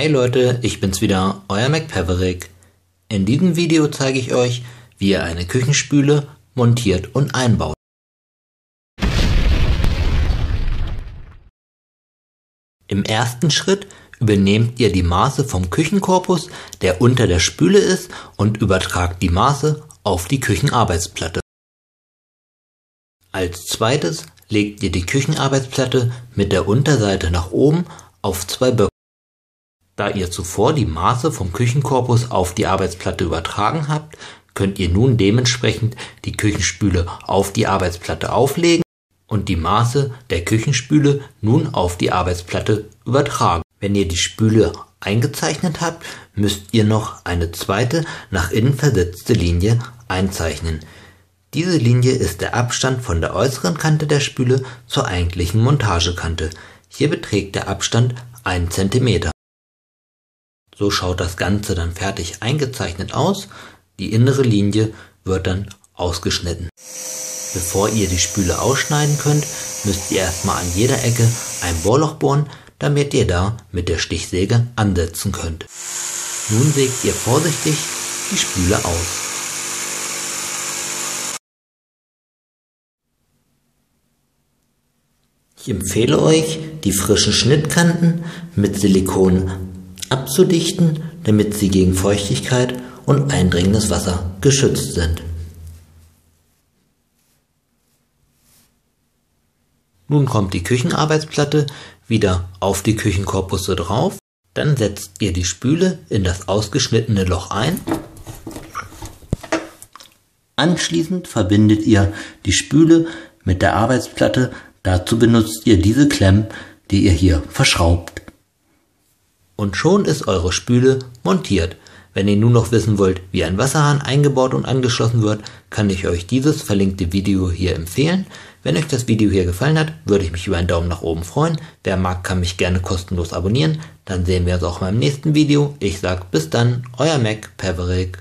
Hey Leute, ich bin's wieder, euer MacPaverick. In diesem Video zeige ich euch, wie ihr eine Küchenspüle montiert und einbaut. Im ersten Schritt übernehmt ihr die Maße vom Küchenkorpus, der unter der Spüle ist, und übertragt die Maße auf die Küchenarbeitsplatte. Als zweites legt ihr die Küchenarbeitsplatte mit der Unterseite nach oben auf zwei Böcke. Da ihr zuvor die Maße vom Küchenkorpus auf die Arbeitsplatte übertragen habt, könnt ihr nun dementsprechend die Küchenspüle auf die Arbeitsplatte auflegen und die Maße der Küchenspüle nun auf die Arbeitsplatte übertragen. Wenn ihr die Spüle eingezeichnet habt, müsst ihr noch eine zweite nach innen versetzte Linie einzeichnen. Diese Linie ist der Abstand von der äußeren Kante der Spüle zur eigentlichen Montagekante. Hier beträgt der Abstand 1 cm. So schaut das Ganze dann fertig eingezeichnet aus. Die innere Linie wird dann ausgeschnitten. Bevor ihr die Spüle ausschneiden könnt, müsst ihr erstmal an jeder Ecke ein Bohrloch bohren, damit ihr da mit der Stichsäge ansetzen könnt. Nun sägt ihr vorsichtig die Spüle aus. Ich empfehle euch, die frischen Schnittkanten mit Silikon abzudichten, damit sie gegen Feuchtigkeit und eindringendes Wasser geschützt sind. Nun kommt die Küchenarbeitsplatte wieder auf die Küchenkorpusse drauf. Dann setzt ihr die Spüle in das ausgeschnittene Loch ein. Anschließend verbindet ihr die Spüle mit der Arbeitsplatte. Dazu benutzt ihr diese Klemmen, die ihr hier verschraubt und schon ist eure Spüle montiert. Wenn ihr nun noch wissen wollt, wie ein Wasserhahn eingebaut und angeschlossen wird, kann ich euch dieses verlinkte Video hier empfehlen. Wenn euch das Video hier gefallen hat, würde ich mich über einen Daumen nach oben freuen. Wer mag, kann mich gerne kostenlos abonnieren. Dann sehen wir uns auch mal im nächsten Video. Ich sag bis dann, euer Mac Paverick.